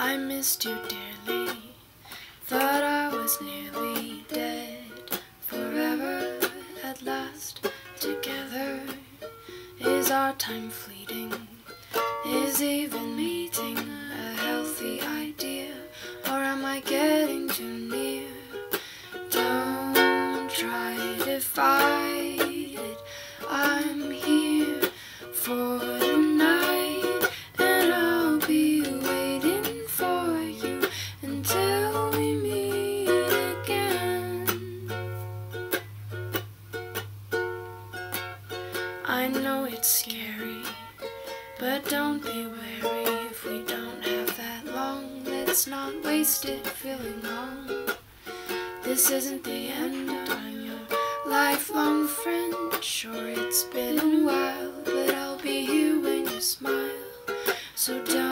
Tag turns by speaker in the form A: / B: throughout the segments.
A: I missed you dearly. Thought I was nearly dead. Forever at last together. Is our time fleeting? Is even meeting a healthy idea? Or am I getting too near? Don't try to fight I know it's scary, but don't be wary if we don't have that long. Let's not waste it feeling wrong. This isn't the end, I'm your lifelong friend. Sure, it's been a while, but I'll be here when you smile. So don't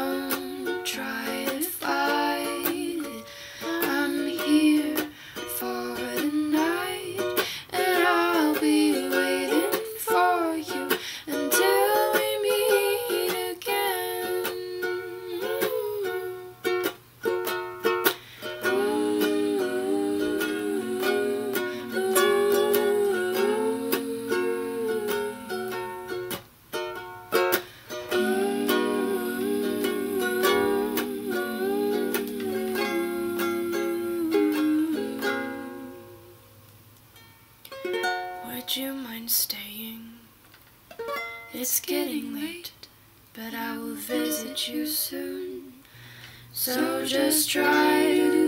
A: Would you mind staying? It's getting late, but I will visit you soon. So just try to